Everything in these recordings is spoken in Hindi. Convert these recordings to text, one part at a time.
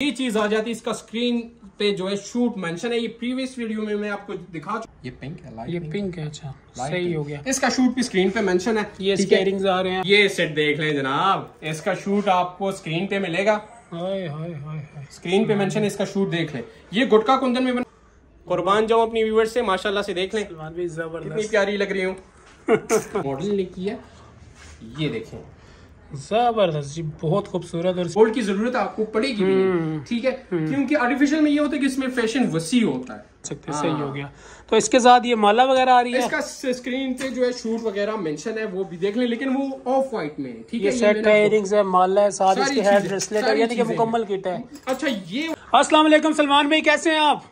ये चीज़ आ जाती है इसका स्क्रीन पे जो है शूट मेंशन है। ये प्रीवियस वीडियो में मैं आपको दिखा चुका ये पिंक है लाइट ये पिंक है। अच्छा। सही हो गया। इसका शूट भी स्क्रीन पे मेंशन है। ये स्केरिंग्स आ रहे हैं। ये सेट देख लें जनाब। इसका शूट आपको स्क्रीन पे मिलेगा। हाय हाय हाय स्क्रीन पे मेंशन है इसका शूट देख लें। ये गुटका कुंदन में बना कुर्बान जाऊँ अपनी व्यूअर्स से माशाल्लाह से देख लें। कितनी ज़बरदस्त। प्यारी लग रही हूँ। मॉडल ने किया ये देखें। ज़बरदस्त जी बहुत खूबसूरत और गोल्ड की ज़रूरत आपको पड़ेगी भी नहीं ठीक है? क्योंकि आर्टिफिशियल में ये होता है कि इसमें फ़ैशन वसी होता है। सकते सही हो। गया। तो इसके साथ ये माला वगैरह आ रही है? इसका स्क्रीन पे जो है शूट वगैरह मेंशन है वो भी देख लें लेकिन वो ऑफ़ वाइट में ठीक है, ये सेट है इयरिंग्स है माला है साथ इसके हेड ब्रेसलेट है यानी कि मुकम्मल किट है। अच्छा ये वालेकुम सलमान भाई, कैसे हैं आप?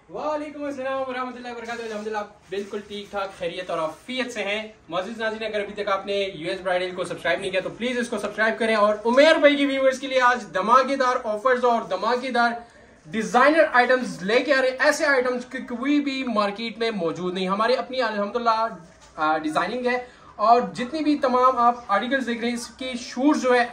बिल्कुल ठीक ठाक, खैरियत और आफियत से हैं। मौजूद नाज़रीन, अगर अभी तक आपने यूएस ब्राइडल को सब्सक्राइब नहीं किया तो प्लीज़ इसको सब्सक्राइब करें। और उमेर भाई की व्यूअर्स के लिए आज धमाकेदार ऑफर्स और धमाकेदार डिज़ाइनर आइटम्स लेके आ रहे हैं। ऐसे आइटम्स कोई भी मार्केट में मौजूद नहीं। हमारे अपनी, अल्हम्दुलिल्लाह डिज़ाइनिंग है। और जितनी भी तमाम आप आर्टिकल्स देख रहे हैं, इसकी शूट जो है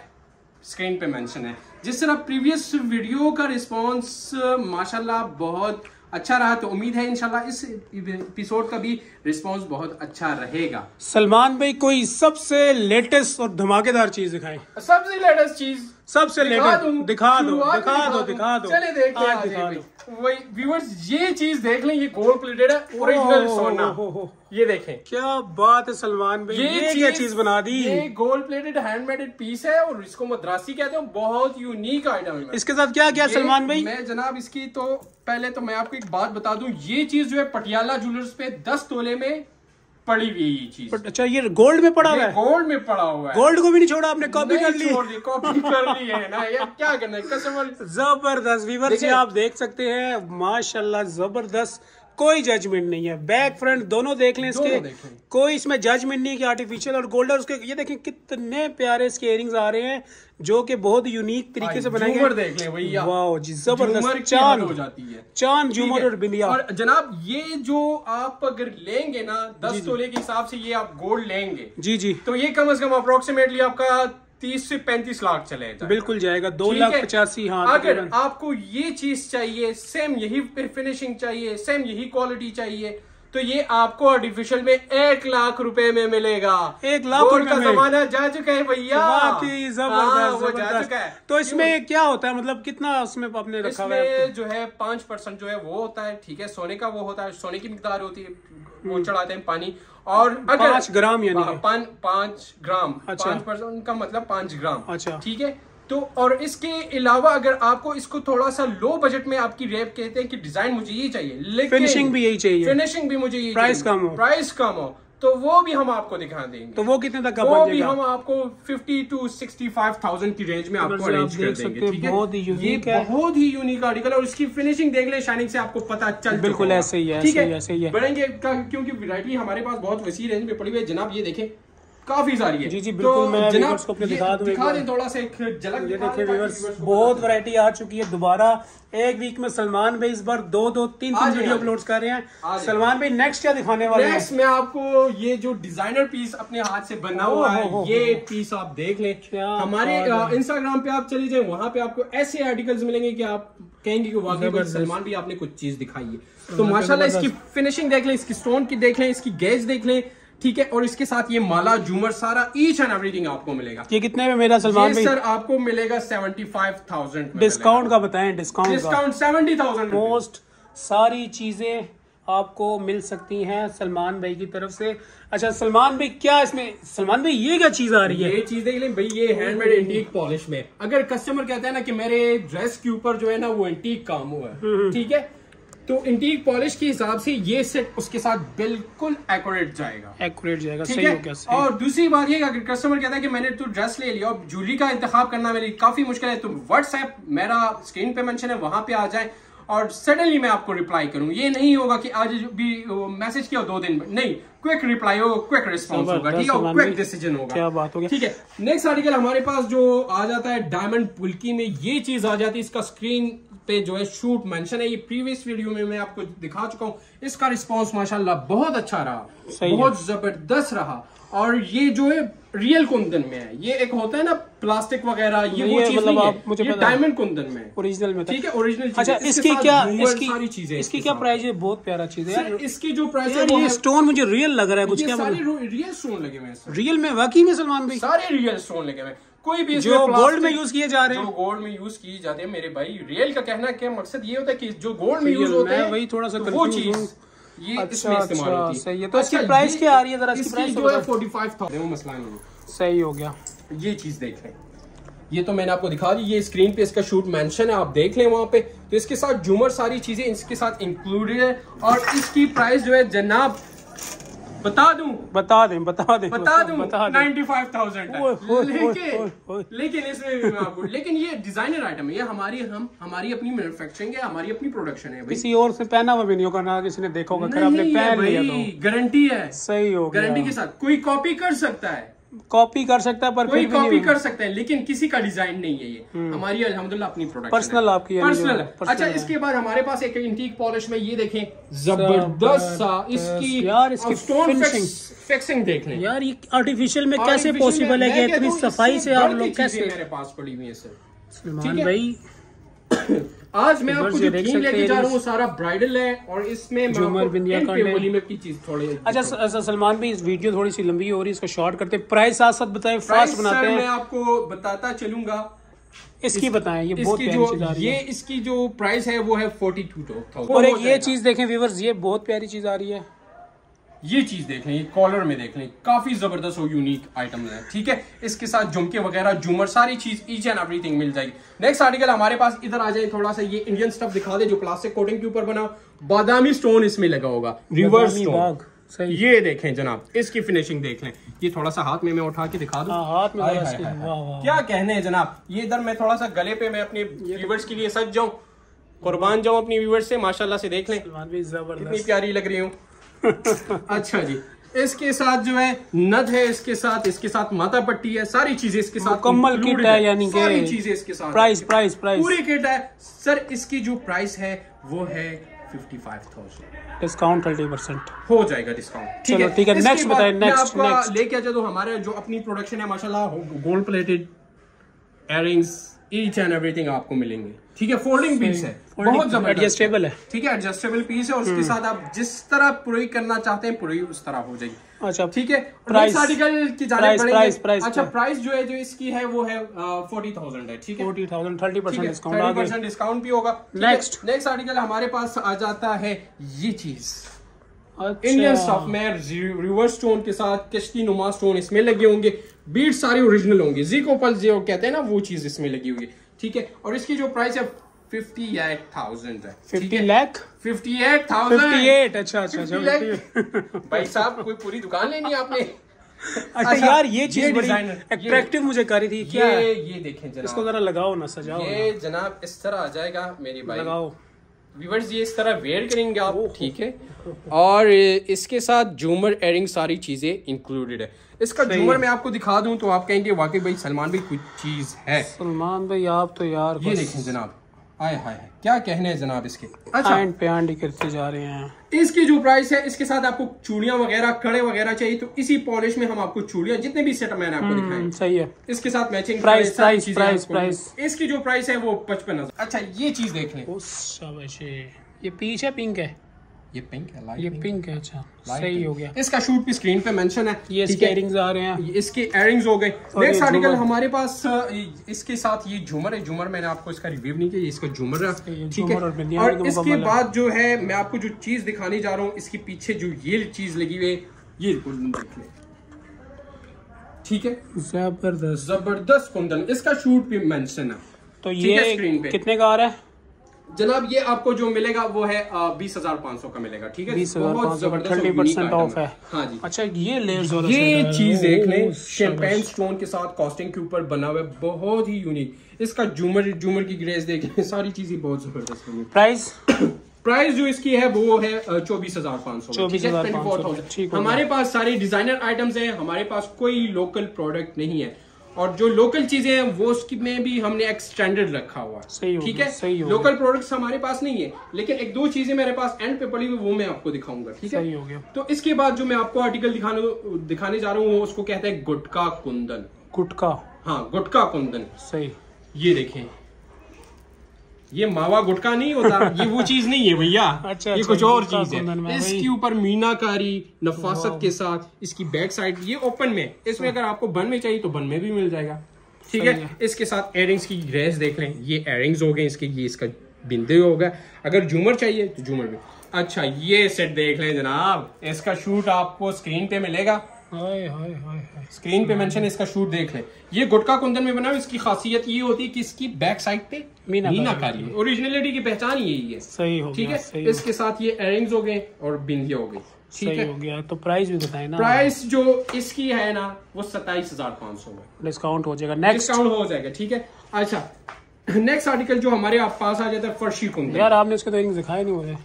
स्क्रीन पे मेंशन है। जिस तरह प्रीवियस वीडियो का रिस्पांस माशाल्लाह बहुत अच्छा रहा तो उम्मीद है इंशाल्लाह इस एपिसोड का भी रिस्पांस बहुत अच्छा रहेगा। सलमान भाई कोई सबसे लेटेस्ट और धमाकेदार चीज़ दिखाए। सबसे लेटेस्ट चीज़ सबसे लेटेस्ट दिखा दो दिखा दो दिखा दो। चले देखते हैं दिखा दो। वही व्यूअर्स ये चीज़ देख लें ये गोल्ड प्लेटेड है ओरिजिनल सोना। ये देखें। क्या बात है सलमान भाई ये, क्या चीज़ बना दी? ये गोल्ड प्लेटेड हैंडमेडेड पीस है और इसको मद्रासी कहते हैं बहुत यूनिक आइटम है इसके साथ क्या क्या सलमान भाई? मैं जनाब इसकी तो पहले तो मैं आपको एक बात बता दूँ ये चीज़ जो है पटियाला ज्वेलर्स पे 10 तोले में पड़ी हुई है ये चीज़। अच्छा ये गोल्ड में पड़ा हुआ है? गोल्ड में पड़ा हुआ है। गोल्ड को भी नहीं छोड़ा आपने कॉपी कर ली। कॉपी कर ली है ना। यार क्या करना है? कस्टमर ज़बरदस्त वीवर से आप देख सकते हैं माशाल्लाह ज़बरदस्त। कोई जजमेंट नहीं है। बैक फ्रंट दोनों देख लें इसके। देखें। कोई इसमें जजमेंट नहीं है कि आर्टिफिशियल और गोल्ड और उसके ये देखें कितने प्यारे इसके इयरिंग्स आ रहे हैं जो कि बहुत यूनिक तरीके से बनाए गए देख लें भैया। जी ज़बरदस्त। चाँद। हो जाती है। चाँद झूमर और बिंदिया। और जनाब ये जो आप अगर लेंगे ना दस तोले के हिसाब से ये आप गोल्ड लेंगे। जी जी। तो ये कम अज कम अप्रोक्सीमेटली आपका तीस से पैंतीस लाख चले जाए बिल्कुल जाएगा। दो लाख पचासी हाँ अगर आपको ये चीज़ चाहिए सेम यही फिनिशिंग चाहिए सेम यही क्वालिटी चाहिए तो ये आपको आर्टिफिशियल में एक लाख रुपए में मिलेगा। एक लाख रुपए का में? जमाना जा चुका है भैया। ज़बरदस्त वो जा चुका है। तो इसमें क्या होता है? मतलब कितना उसमें आपने रखा हुआ है? इसमें जो है पाँच परसेंट जो है वो होता है ठीक है? सोने का वो होता है सोने की मिकदार होती है वो चढ़ाते हैं पानी। और अगर पाँच ग्राम यानी पाँच ग्राम। अच्छा। पाँच परसेंट का मतलब पाँच ग्राम अच्छा। ठीक है? तो और इसके अलावा अगर आपको इसको थोड़ा सा लो बजट में आपकी रेप कहते हैं कि डिज़ाइन मुझे ये चाहिए लेकिन Finishing भी यही चाहिए। फिनिशिंग भी मुझे ये Price चाहिए। कम हो। प्राइस कम हो तो वो भी हम आपको दिखा देंगे तो वो कितने तक का वो भी हम आपको 50 टू 65,000 की रेंज में आपको अरेंज कर देंगे ठीक है बहुत ही ये unique है। बहुत ही यूनिक आर्टिकल और इसकी फिनिशिंग देख ले शाइनिंग से आपको पता चल बिल्कुल ऐसे ही है, ठीक ही, ऐसे ही है। बढ़ेंगे क्योंकि वैरायटी हमारे पास बहुत वसी रेंज में पड़ी हुई है जनाब ये देखें काफ़ी सारी है। जी, जी, बिल्कुल, तो मैं जनाब को अपने दिखा दूँ दिखा दें थोड़ा सा एक झलक ये देखिए व्यूअर्स बहुत वैरायटी आ चुकी है दोबारा। एक वीक में सलमान भाई इस बार दो दो तीन तीन वीडियो अपलोड कर रहे हैं। सलमान भाई नेक्स्ट क्या दिखाने वाले हैं? नेक्स्ट मैं आपको ये जो डिज़ाइनर पीस अपने हाथ से बना हुआ हो, हो, है ये पीस आप देख लें। हमारे इंस्टाग्राम पे आप चले जाए वहाँ पे आपको ऐसे आर्टिकल्स मिलेंगे कि आप कहेंगे कि वाकई ज़बरदस्त। सलमान भी आपने कुछ चीज़ दिखाई है। तो माशाल्लाह इसकी फिनिशिंग देख लें इसकी स्टोन की देख लें इसकी गेज देख लें। ठीक है और इसके साथ ये माला झूमर सारा ईच एंड एवरीथिंग आपको मिलेगा। ये कितने में मेरा सलमान भाई? सर आपको मिलेगा सेवेंटी फाइव थाउज़ेंड डिस्काउंट का बताएँ discount discount seventy thousand most सारी चीज़ें आपको मिल सकती हैं सलमान भाई की तरफ़ से। अच्छा सलमान भाई क्या इसमें सलमान भाई ये क्या चीज़ आ रही है? ये चीज़ देख लें भाई ये हैंडमेड एंटीक पॉलिश में। अगर कस्टमर कहता है ना कि मेरे ड्रेस के ऊपर जो है ना वो एंटीक काम हुआ है। ठीक है? तो एंटीक पॉलिश के हिसाब से ये सेट उसके साथ बिल्कुल एक्यूरेट जाएगा। एक्यूरेट जाएगा सही हो? गया सही। और दूसरी बात ये अगर कस्टमर कहता है कि मैंने तो ड्रेस ले लिया और ज्वेलरी का इंतखाब करना मेरे लिए काफ़ी मुश्किल है तो व्हाट्सएप मेरा स्क्रीन पे मेंशन है वहाँ पे आ जाए और सडनली मैं आपको रिप्लाई करूँ। ये नहीं होगा कि आज भी मैसेज किया दो दिन में। नहीं क्विक रिप्लाई होगा क्विक रिस्पॉन्स होगा ठीक है? क्विक डिसीज़न होगा। क्या बात हो गई। ठीक है नेक्स्ट आर्टिकल हमारे पास जो आ जाता है डायमंड पुल्की में ये चीज़ आ जाती है इसका स्क्रीन पे जो है शूट मेंशन है ये प्रीवियस वीडियो में मैं आपको दिखा चुका हूँ। इसका रिस्पांस माशाल्लाह बहुत अच्छा रहा। बहुत ज़बरदस्त रहा। और ये जो है रियल कुंदन में है। ये एक होता है ना प्लास्टिक वगैरह ये वो चीज़ मतलब नहीं है। मुझे ये डायमंड कुंदन में ओरिजिनल में ठीक है ओरिजिनल अच्छा इसके क्या इसकी सारी चीज़ें इसकी क्या प्राइस है? बहुत प्यारा चीज़ है इसकी जो प्राइस है ये स्टोन मुझे रियल लग रहा है कुछ क्या मतलब? रियल स्टोन लगे हुए हैं रियल में वाकई में सलमान भाई? सारे रियल स्टोन लगे हुए हैं। कोई भी जो गोल्ड में यूज़ किए जा रहे जो हैं गोल्ड में यूज़ किए जाते हैं मेरे भाई रियल का कहना क्या मकसद ये होता है कि जो गोल्ड में यूज़ होते हैं वही थोड़ा सा तो वो चीज़ ये अच्छा, इसमें इस्तेमाल अच्छा, होती है। सही है। तो इसकी अच्छा, price ये- क्या आ रही है? जरा इसकी price जो है बताओ। फोर्टी फाइव थाउज़ेंड वो मसला नहीं सही हो गया। ये चीज़ देख लें। ये तो मैंने आपको दिखा दी ये स्क्रीन पे इसका शूट मेंशन है आप देख लें वहाँ पे। तो इसके साथ झूमर सारी चीज़ें इसके साथ इंक्लूडेड है और इसकी प्राइस जो है जनाब बता दू? बता दें बता दें बता दूँ? Ninety five thousand. लेकिन इसमें भी मैं आपको लेकिन ये डिज़ाइनर आइटम है ये हमारी हम हमारी अपनी मैन्युफैक्चरिंग है हमारी अपनी प्रोडक्शन है किसी और से पहना हुआ भी नहीं होगा ना किसी ने देखा होगा भाई तो। गारंटी है। सही हो गारंटी के साथ। कोई कॉपी कर सकता है। कॉपी कर सकता है पर कोई कॉपी कर सकता है लेकिन किसी का डिज़ाइन नहीं है ये। हमारी अल्हम्दुलिल्लाह अपनी प्रोडक्ट Personal आपकी पर्सनल अच्छा इसके बाद हमारे पास एक इंटीक पॉलिश में ये देखें। ज़बरदस्त सा इसकी यार, इसकी स्टोन। फिक्सिंग देख लें। यार ये आर्टिफिशियल में कैसे पॉसिबल है कि इतनी सफ़ाई से आप लोग कैसे मेरे पास पड़ी हुई है सर सलमान ठीक है? भाई। आज मैं आपको जो थीम लेके जा रहा हूँ वो सारा ब्राइडल है और इसमें झूमर, बिंदिया, की चीज़ थोड़ी अच्छा सलमान भाई इस वीडियो थोड़ी सी लंबी हो रही है इसको शॉर्ट करते हैं। प्राइस साथ साथ बताएँ फास्ट बनाते हैं। मैं आपको बताता चलूँगा। इसकी इस, बताएँ ये बहुत प्यारी जो चीज़ आ रही ये है। इसकी जो प्राइस है वो है फोर्टी टू और एक ये चीज़ देखें व्यूवर्स ये बहुत प्यारी चीज़ आ रही है। ये चीज़ देख लें ये कॉलर में देख लें काफ़ी ज़बरदस्त और यूनिक आइटम है ठीक है? इसके साथ झुमके वगैरह झूमर सारी चीज़ ईच एंड एवरीथिंग मिल जाएगी। नेक्स्ट आर्टिकल हमारे पास इधर आ जाए थोड़ा सा ये इंडियन स्टफ़ दिखा दे जो प्लास्टिक कोटिंग के ऊपर बना। बादामी स्टोन इसमें लगा होगा। रिवर्स स्टोन सही। ये देखें जनाब इसकी फिनिशिंग देख लें। ये थोड़ा सा हाथ में मैं उठा के दिखा दूँ। हाँ, हाथ में। क्या कहने हैं जनाब? ये इधर मैं थोड़ा सा गले पे मैं अपने व्यूवर्स के लिए सज जाऊँ। कुर्बान जाऊँ अपनी व्यूवर्स से माशाल्लाह से देख लें। कितनी प्यारी लग रही हूँ। अच्छा जी। इसके साथ जो है नद है इसके साथ इसके साथ माता पट्टी है सारी चीज़ें इसके साथ मुकम्मल किट है यानी कि सारी चीज़ें इसके साथ। प्राइस है। प्राइस प्राइस पूरी किट है। सर इसकी जो प्राइस है वो है fifty five thousand discount thirty percent हो जाएगा डिस्काउंट ठीक है, इसके next बाद बताएँ, आपको next। लेके आ जाता हूँ हमारे जो अपनी प्रोडक्शन है माशाल्लाह gold plated earrings each and everything आपको मिलेंगे। ठीक है फोल्डिंग पीस है। बहुत ज़बरदस्त adjustable है। ठीक है एडजस्टेबल पीस है और उसके साथ आप जिस तरह पुरई करना चाहते हैं पुरई उस तरह हो जाएगी। अच्छा ठीक है नेक्स्ट आर्टिकल की जाने पड़ेंगे। price अच्छा प्राइस जो है जो इसकी है वो है फोर्टी थाउज़ेंड है ठीक है? Forty thousand thirty percent discount thirty percent discount भी होगा। Next. नेक्स्ट आर्टिकल हमारे पास आ जाता है ये चीज़। अच्छा। इंडियन स्टफ़ में रिवर्स स्टोन के साथ कश्ती नुमा स्टोन इसमें लगे होंगे। बीट सारे ओरिजिनल होंगे। जीको पल्स जो कहते हैं ना वो चीज़ इसमें लगी हुई है। ठीक है? और इसकी जो प्राइस है फिफ्टी एट थाउज़ेंड है। Fifty lakh fifty eight thousand fifty eight अच्छा अच्छा अच्छा 58 भाई साहब कोई पूरी दुकान लेनी आपने? अच्छा यार ये ये चीज़ बड़ी अट्रैक्टिव मुझे कर रही थी क्या? ये ये देखें इसको जरा लगाओ ना सजाओ ये जनाब इस तरह आ जाएगा मेरी भाई। लगाओ। व्यूवर्स ये इस तरह वेयर करेंगे आप ठीक है? और इसके साथ झूमर एयरिंग सारी चीज़ें इंक्लूडेड है। इसका जूमर झूमर। मैं आपको दिखा दूँ तो आप कहेंगे वाकई भाई सलमान भाई कुछ चीज़ है? सलमान भाई आप तो यार ये देखें जनाब। आय हाय है क्या कहने हैं जनाब इसके? अच्छा। एंड पे एंड करते जा रहे हैं। इसकी जो प्राइस है इसके साथ आपको चूड़िया वगैरह कड़े वगैरह चाहिए तो इसी पॉलिश में हम आपको चूड़िया जितने भी सेट मैंने आपको दिखाए हम्म, सही है। इसके साथ matching price price price price इसकी जो प्राइस है वो पचपन हज़ार। अच्छा ये चीज़ देख लें। ये पीछे पिंक है? ये पिंक है लाइट ये पिंक है अच्छा। सही हो गया। इसका शूट भी स्क्रीन पे मेंशन है ये इसके? इयरिंग्स आ रहे हैं। ये इसके एयरिंग्स हो गए। नेक्स्ट आर्टिकल हमारे पास इसके साथ ये झूमर है। झूमर मैंने आपको इसका रिव्यू नहीं किया इसका झूमर है ठीक है? और इसके बाद जो है मैं आपको जो चीज़ दिखाने जा रहा हूँ इसके पीछे जो ये चीज़ लगी हुई है ये कुंदन देख ले। ठीक है? ज़बरदस्त। ज़बरदस्त कुंदन। इसका शूट भी मेंशन है। तो है, स्क्रीन ये पे। कितने का आ रहा है? जनाब ये आपको जो मिलेगा वो है बीस हज़ार पाँच सौ का मिलेगा ठीक है? बीस हज़ार ऑफ़ है। हाँ। जी। अच्छा ये लेयर्स ये चीज़ देख लें शैंपेन स्टोन के साथ कॉस्टिंग के ऊपर बना हुआ है बहुत ही यूनिक इसका जूमर जूमर की ग्रेस देख लें सारी चीज़ें बहुत ज़बरदस्त प्राइस प्राइस जो इसकी है वो है चौबीस हज़ार पाँच सौ 24,500 ठीक हो? हमारे पास सारे डिज़ाइनर आइटम्स हैं हमारे पास कोई लोकल प्रोडक्ट नहीं है। और जो लोकल चीज़ें हैं वो उसकी में भी हमने एक स्टैंडर्ड रखा हुआ सही है ठीक है? सही हो लोकल प्रोडक्ट्स हमारे पास नहीं है लेकिन एक दो चीज़ें मेरे पास एंड पे पड़ी हुई वो मैं आपको दिखाऊँगा ठीक सही है गया। तो इसके बाद जो मैं आपको आर्टिकल दिखाने दिखाने जा रहा हूँ वो उसको कहते हैं गुटका कुंदन। गुटका। हाँ गुटका कुंदन। सही। ये देखें। ये मावा गुटका नहीं होता ये वो चीज़ नहीं है भैया। अच्छा, ये अच्छा, कुछ और चीज़ है। इसके ऊपर मीनाकारी नफासत के साथ इसकी बैक साइड ये ओपन में इसमें अगर आपको बन में चाहिए तो बन में भी मिल जाएगा। ठीक है? है। इसके साथ एयरिंग्स की ग्रेस देख लें। ये एयरिंग्स हो गए इसके ये इसका बिंदे हो गया अगर झूमर चाहिए तो झूमर भी। अच्छा ये सेट देख लें जनाब। इसका शूट आपको स्क्रीन पे मिलेगा। Hi hi hi hi. Screen पे मेंशन इसका शूट देख लें। ये गुटका कुंदन में बना इसकी खासियत ये होती है कि इसकी बैक साइड पे मीनाकारी है। ओरिजिनलिटी की पहचान यही है। सही हो ठीक है? इसके साथ ये एयरिंग्स हो गए और बिंदिया हो गई। ठीक है? हो गया तो प्राइस भी बताए ना। प्राइस जो इसकी है ना वो सत्ताईस हज़ार पाँच सौ में। डिस्काउंट हो जाएगा। नेक्स्ट डिस्काउंट हो जाएगा ठीक है? अच्छा नेक्स्ट आर्टिकल जो हमारे आप पास आ जाता है फर्शी कुंदन। यार आपने उसके तो रिंग दिखाए नहीं मुझे।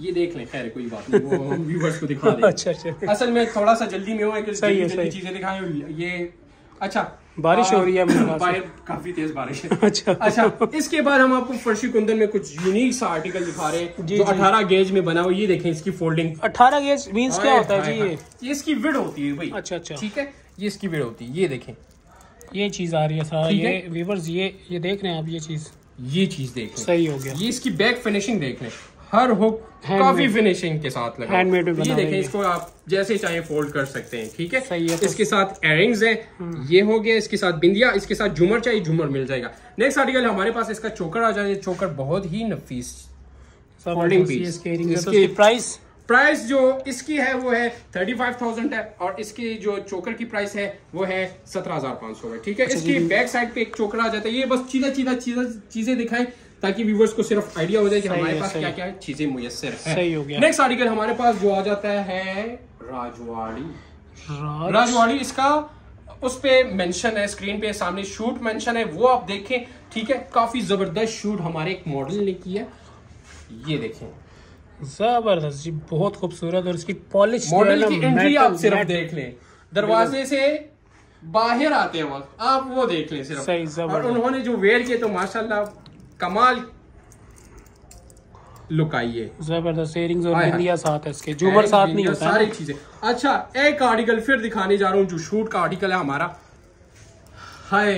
ये देख लें। खैर कोई बात नहीं वो हम व्यूवर्स को दिखा अच्छा अच्छा। असल में थोड़ा सा जल्दी में हुआ है सही है, सही। चीज़ें दिखाएँ ये अच्छा। बारिश हो रही है बाहर काफ़ी तेज बारिश है। अच्छा। अच्छा इसके बाद हम आपको फर्शी कुंदन में कुछ यूनिक सा आर्टिकल दिखा रहे हैं जी, जो जी। 18 गेज में बना हुआ ये देखें इसकी फोल्डिंग अठारह गेज मीन्स क्या होता है? जी ये इसकी विड होती है भाई। अच्छा अच्छा। ठीक है? ये इसकी विड होती है। ये देखें। ये चीज़ आ रही है सारा। ये व्यूवर्स ये ये देख रहे हैं आप ये चीज़? ये चीज़ देख। सही हो गया। ये इसकी बैक फिनिशिंग देख लें। हर हुक काफ़ी फिनिशिंग के साथ लगा तो ये देखें इसको आप जैसे चाहे फोल्ड कर सकते हैं ठीक है? सही है तो- इसके साथ एयरिंग्स है ये हो गया इसके साथ बिंदिया इसके साथ झूमर चाहिए झूमर मिल जाएगा। नेक्स्ट आर्टिकल हमारे पास इसका चोकर आ जाए चोकर बहुत ही नफीस। इसके है, तो प्राइस प्राइस जो इसकी है वो है थर्टी फाइव थाउज़ेंड है और इसकी जो चोकर की प्राइस है वो है सत्रह हज़ार पाँच सौ है ठीक है? इसकी बैक साइड पे एक चोकर आ जाता है। ये बस चीजा चीजा चीजा चीज़ें दिखाएँ। ताकि व्यूवर्स को सिर्फ़ आइडिया हो जाए कि हमारे पास क्या क्या चीज़ें मुयसर है। सही हो गया। नेक्स्ट आर्टिकल हमारे पास जो आ जाता है राजवाड़ी। राजवाड़ी इसका उस पे मेंशन है स्क्रीन पे सामने शूट मेंशन है वो आप देखें ठीक है? काफ़ी ज़बरदस्त शूट हमारे एक मॉडल ने किया ये देखें। ज़बरदस्त जी बहुत खूबसूरत और इसकी पॉलिश मॉडल की एंट्री आप सिर्फ़ देख लें। दरवाजे से बाहर आते हैं वक्त आप वो देख लें सिर्फ़। सही, और। उन्होंने जो वेयर किए तो माशाल्लाह कमाल। लुक आई है ज़बरदस्त इयरिंग्स और। बिंदिया साथ है इसके झूमर साथ नहीं होता सारी चीज़ें। अच्छा एक आर्टिकल फिर दिखाने जा रहा हूँ जो शूट का आर्टिकल है हमारा। हाय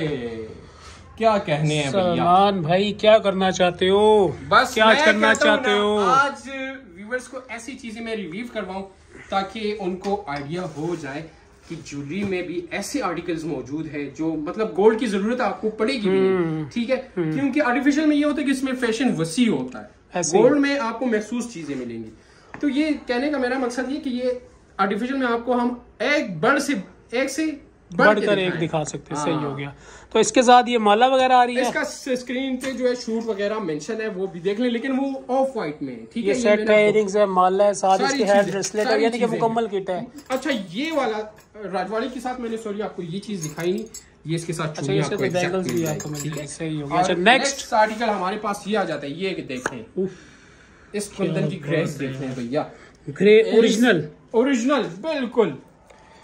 क्या कहने हैं भैया? सलमान भाई क्या करना चाहते हो? बस क्या करना चाहते हो? आज व्यूवर्स को ऐसी चीज़ें मैं रिव्यू करवाऊं ताकि उनको आइडिया हो जाए। कि ज्वेलरी में भी ऐसे आर्टिकल्स मौजूद है जो मतलब गोल्ड की ज़रूरत आपको पड़ेगी भी हम्म। नहीं, ठीक है? क्योंकि आर्टिफिशियल में ये होता है कि इसमें फ़ैशन वसी होता है। गोल्ड में आपको महसूस चीज़ें मिलेंगी। तो ये कहने का मेरा मकसद ये कि ये आर्टिफिशियल में आपको हम एक बड़ से एक से बढ़कर एक दिखा सकते हैं। सही हाँ। हो गया। तो इसके साथ ये माला वगैरह आ रही है। इसका स्क्रीन पे जो है शूट वगैरह मेंशन है वो भी देख लें लेकिन वो ऑफ़ व्हाइट में है, ठीक ये है? सेट मैंने है इयरिंग्स है माला है साथ इसके हेयर ब्रेसलेट है यानी कि मुकम्मल किट है। अच्छा ये वाला राजवाड़ी के साथ मैंने सॉरी आपको ये चीज़ दिखाई नहीं। ये इसके साथ अच्छा इससे आपको मिल जाएगी, सही हो गया। अच्छा नेक्स्ट आर्टिकल हमारे पास ये आ जाता है ये देखें। इस कुंदन की ग्रेस देख भैया। ग्रे ओरिजिनल ओरिजिनल बिल्कुल।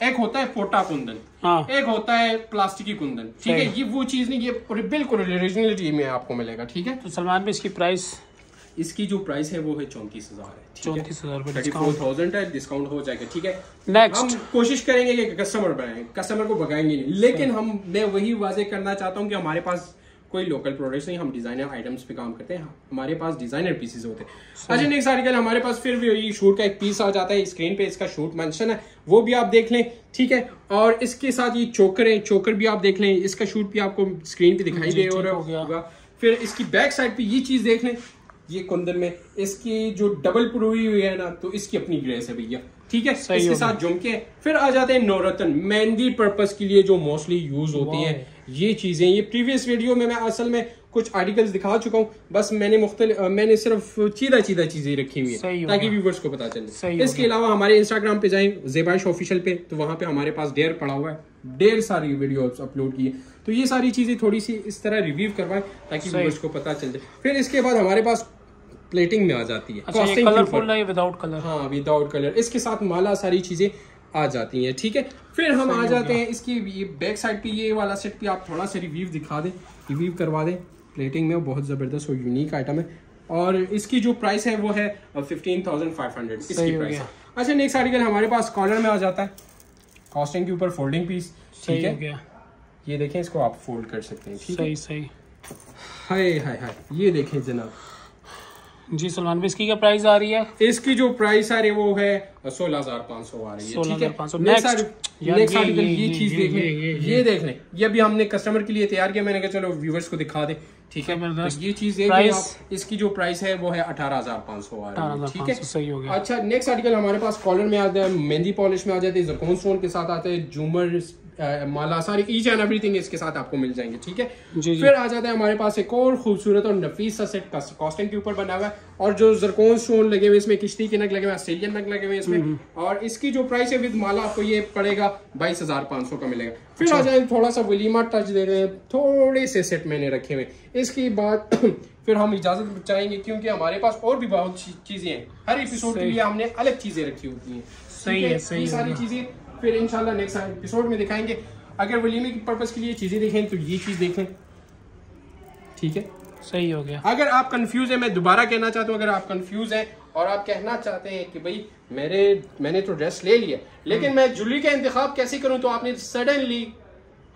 एक होता है पोटा कुंदन हाँ। एक होता है प्लास्टिकी कुंदन ठीक है? ये वो चीज़ नहीं ये बिल्कुल ओरिजिनलिटी में आपको मिलेगा ठीक है? तो सलमान भी इसकी प्राइस इसकी जो प्राइस है वो है चौंतीस हज़ार है? चौंतीस हज़ार है डिस्काउंट हो जाएगा ठीक है? नेक्स्ट हम कोशिश करेंगे कि कस्टमर बनाए कस्टमर को भगाएँगे नहीं लेकिन हम मैं वही वाजे करना चाहता हूँ कि हमारे पास कोई लोकल प्रोडक्ट्स नहीं हम डिज़ाइनर आइटम्स पे काम करते हैं। हमारे पास डिज़ाइनर पीसेस होते हैं। अच्छा नेक्स्ट आर्टिकल हमारे पास फिर भी शूट का एक पीस आ जाता है स्क्रीन पे इसका शूट मेंशन है वो भी आप देख लें ठीक है? और इसके साथ ये चोकर है चोकर भी आप देख लें इसका शूट भी आपको स्क्रीन पे दिखाई दे और हो। होगा। फिर इसकी बैक साइड पे ये चीज़ देख लें ये कुंदन में इसकी जो डबल पुरुई हुई है ना तो इसकी अपनी ग्रेस है भैया ठीक है? इसके साथ झुमके फिर आ जाते हैं नौरतन मेहंदी पर्पस के लिए जो मोस्टली यूज़ होती। हैं। ये चीज़ें ये प्रीवियस वीडियो में मैं असल में कुछ आर्टिकल्स दिखा चुका हूँ। बस मैंने मुख्तल मैंने सिर्फ़ चीदा चीदा चीज़ें रखी हुई है ताकि व्यूवर्स को पता चले। इसके अलावा हमारे इंस्टाग्राम पे जाएँ जेबाइश ऑफिशियल पे तो वहाँ पे हमारे पास ढेर पड़ा हुआ है। ढेर सारी वीडियो अपलोड की है। तो ये सारी चीज़ें थोड़ी सी इस तरह रिव्यू करवाएँ ताकि व्यूवर्स को पता चल जाए। फिर इसके बाद हमारे पास प्लेटिंग में आ जाती है। अच्छा। कलरफुल है विदाउट कलर हाँ विदाउट कलर इसके साथ माला सारी चीज़ें आ जाती हैं ठीक है? फिर हम आ जाते हैं इसकी ये बैक साइड पे ये वाला सेट पे आप थोड़ा सा रिव्यू दिखा दें रिव्यू करवा दें। प्लेटिंग में बहुत ज़बरदस्त और यूनिक आइटम है। और इसकी जो प्राइस है वो है फिफ्टीन थाउज़ेंड फाइव हंड्रेड इसकी प्राइस अच्छा नेक्स्ट आर्टिकल हमारे पास कॉर्नर में आ जाता है। कॉस्टिंग के ऊपर फोल्डिंग पीस ठीक है? ये देखें इसको आप फोल्ड कर सकते हैं ठीक है? सही सही। हाय हाय हाय। ये देखें जनाब। जी सलमान भाई इसकी क्या प्राइस आ रही है? इसकी जो प्राइस आ रही है वो है सोलह हज़ार पाँच सौ आ रही है ठीक है? 16,500 नेक्स्ट आर्टिकल ये- चीज़ देख लें ये- देख लें ये। अभी हमने कस्टमर के लिए तैयार किया मैंने कहा चलो व्यूवर्स को दिखा दे ठीक है? तो ये चीज़ देख लें आप इसकी जो प्राइस है वो है अठारह हज़ार पाँच सौ आ रही है ठीक है? सही हो गया। अच्छा नेक्स्ट आर्टिकल हमारे पास कॉलर में आता है मेहंदी पॉलिश में आ जाते हैं जरकोन स्टोन के साथ आते हैं झूमर अ, माला सारी ईच एंड एवरीथिंग इसके साथ आपको मिल जाएँगे ठीक है? जी फिर आ जाता है हमारे पास एक और खूबसूरत और नफीस सा सेट कॉस्टिंग के ऊपर बना हुआ है और जो जरकोन स्टोन लगे हुए इसमें किश्ती के नग लगे हुए ऑस्ट्रेलियन नग लगे हुए इसमें और इसकी जो प्राइस है विद माला आपको ये पड़ेगा बाईस हज़ार पाँच सौ का मिलेगा। फिर आ जाए थोड़ा सा वलीमा टच दे रहे हैं थोड़े से सेट मैंने रखे हुए इसकी बाद फिर हम इजाज़त चाहेंगे क्योंकि हमारे पास और भी बहुत चीज़ें हैं। हर एपिसोड के लिए हमने अलग चीज़ें रखी होती हैं सही है, सही सारी। चीज़ें फिर इंशाल्लाह नेक्स्ट एपिसोड में दिखाएँगे। अगर वलीमे की पर्पस के लिए चीज़ें देखें तो ये चीज़ देखें। ठीक है? सही हो गया। अगर आप कंफ्यूज हैं मैं दोबारा कहना चाहता हूँ अगर आप कंफ्यूज हैं और आप कहना चाहते हैं कि भाई मेरे मैंने तो ड्रेस ले लिया लेकिन मैं जुली का इंतखाब कैसे करूँ तो आपने सडनली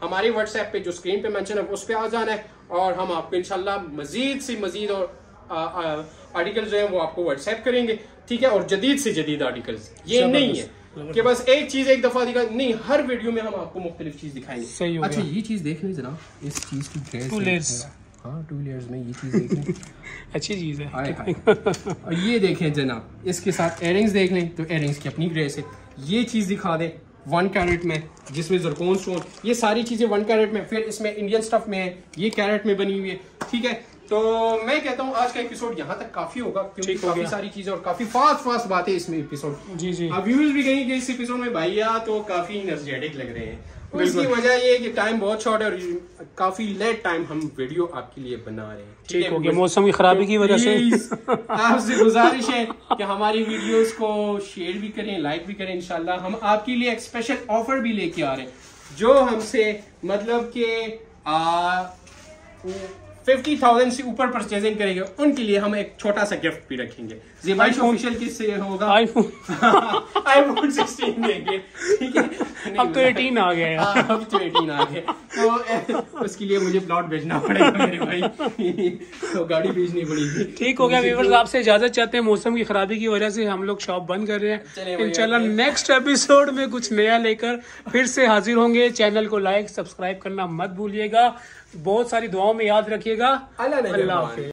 हमारे व्हाट्सएप पे जो स्क्रीन पे मेंशन है उस पे आ जाना है और हम आपको इंशाल्लाह मजीद से मजीद और आर्टिकल जो है वो आपको व्हाट्सएप करेंगे। ठीक है? और जदीद से जदीद आर्टिकल्स ये नहीं है। कि बस एक चीज़ एक दफ़ा दिखा नहीं हर वीडियो में हम आपको मुख्तलिफ़ चीज़ दिखाएँगे। सही हो अच्छा ये चीज़ देख लें जनाब इस चीज़ की ड्रेस Two layers। हाँ टू लेयर्स में ये चीज़ देख अच्छी चीज़ है। हाय हाय और ये देखें जनाब इसके साथ एयरिंग्स देख लें तो एयरिंग्स की अपनी ग्रेस है। ये चीज़ दिखा दें वन कैरेट में जिसमें जरकोन स्टोन ये सारी चीज़ें वन कैरेट में फिर इसमें इंडियन स्टफ़ में है ये कैरेट में बनी हुई है। ठीक है तो मैं कहता हूँ आज का एपिसोड यहाँ तक काफ़ी होगा क्योंकि हो काफ़ी सारी चीज़ें और काफ़ी फास्ट फास्ट बातें इसमें एपिसोड जी जी। अब व्यूज़ भी कहीं कि इस एपिसोड में भैया तो काफ़ी एनर्जेटिक लग रहे हैं। और इसकी वजह ये है कि टाइम बहुत शॉर्ट है और काफ़ी लेट टाइम हम वीडियो आपके लिए बना रहे हैं। ठीक हो? गया। मौसम की खराबी की वजह से। आपसे गुजारिश है कि हमारी वीडियोस को शेयर भी करें लाइक भी करें इंशाल्लाह। हम आपके लिए एक स्पेशल ऑफ़र भी लेके आ रहे हैं जो हमसे मतलब कि फिफ्टी थाउज़ेंड से ऊपर परचेजिंग करेंगे उनके लिए हम एक छोटा सा गिफ्ट भी रखेंगे। iPhone- ऑफिशियल किससे होगा? आईफोन आईफोन 16 देंगे ठीक है? अब तो 18 आ गया। हाँ, अब तो 18 आ गए तो उसके लिए मुझे प्लॉट भेजना पड़ेगा मेरे भाई। तो गाड़ी भेजनी पड़ेगी। ठीक हो गया व्यूवर्स तो- आपसे इजाज़त चाहते हैं मौसम की खराबी की वजह से हम लोग शॉप बंद कर रहे हैं। इंशाल्लाह नेक्स्ट एपिसोड में कुछ नया लेकर फिर से हाजिर होंगे। चैनल को लाइक सब्सक्राइब करना मत भूलिएगा। बहुत सारी दुआओं में याद रखिएगा। अल्लाह हाफिज।